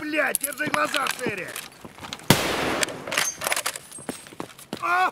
Блядь, держи глаза шире! А!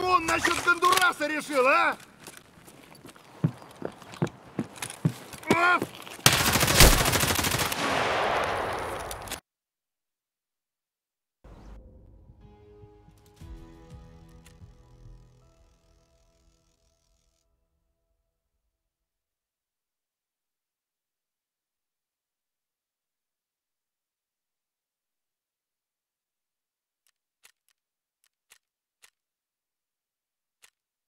Камрун насчет Гондураса решил, а?